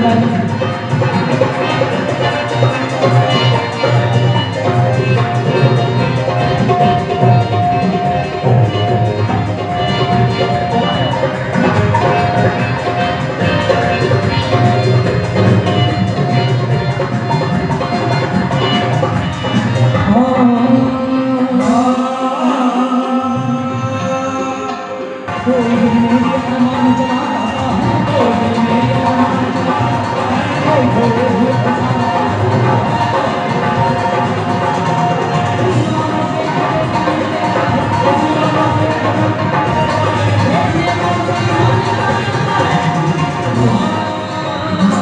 Obrigada.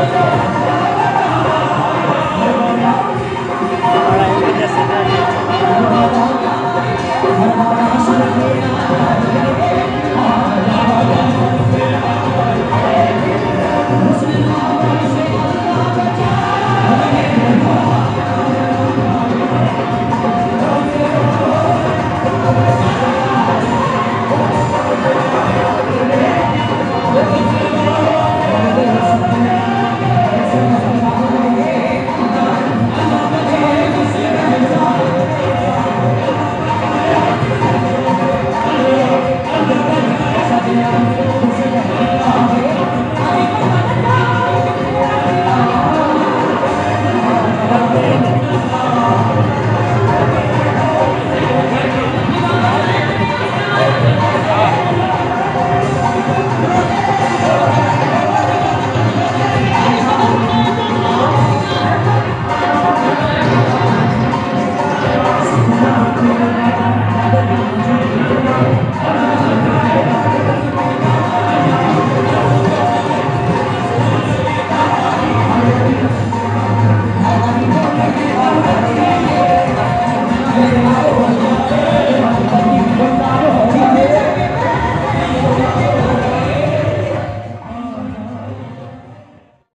Thank